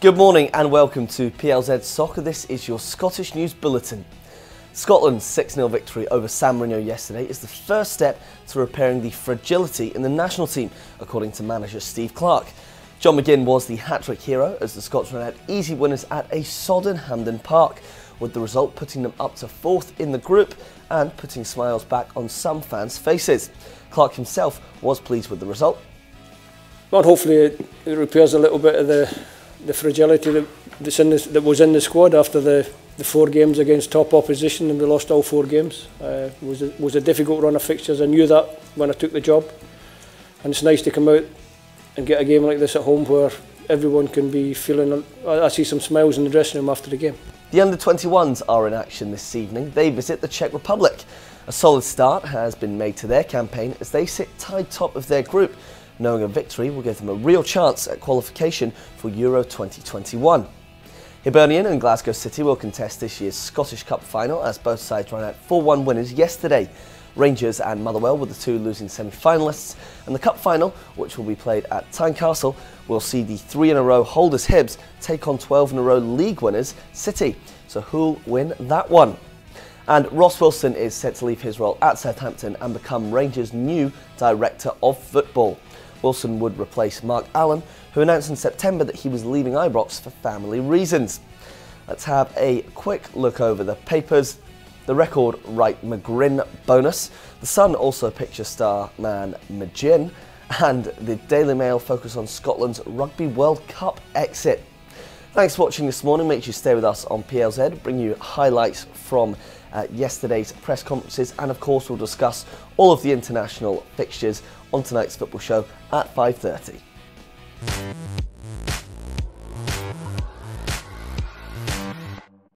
Good morning and welcome to PLZ Soccer. This is your Scottish News Bulletin. Scotland's 6 0 victory over San Marino yesterday is the first step to repairing the fragility in the national team, according to manager Steve Clarke. John McGinn was the hat trick hero as the Scots ran out easy winners at a sodden Hampden Park, with the result putting them up to fourth in the group and putting smiles back on some fans' faces. Clarke himself was pleased with the result. Well, hopefully it, it repairs a little bit of the the fragility that, that was in the squad after the, the four games against top opposition and we lost all four games. Uh, was a, was a difficult run of fixtures. I knew that when I took the job, and it's nice to come out and get a game like this at home where everyone can be feeling. I see some smiles in the dressing room after the game. The under 21s are in action this evening. They visit the Czech Republic. A solid start has been made to their campaign as they sit tied top of their group knowing a victory will give them a real chance at qualification for Euro 2021. Hibernian and Glasgow City will contest this year's Scottish Cup final as both sides ran out 4-1 winners yesterday. Rangers and Motherwell were the two losing semi-finalists and the cup final, which will be played at Tynecastle, will see the three in a row holders Hibs take on 12 in a row league winners City. So who'll win that one? And Ross Wilson is set to leave his role at Southampton and become Rangers' new Director of Football. Wilson would replace Mark Allen, who announced in September that he was leaving Ibrox for family reasons. Let's have a quick look over the papers. The record right McGrin bonus. The Sun also picture star man McGinn. And the Daily Mail focus on Scotland's Rugby World Cup exit. Thanks for watching this morning. Make sure you stay with us on PLZ, bring you highlights from uh, yesterday's press conferences, and of course, we'll discuss all of the international fixtures on tonight's football show at 5.30.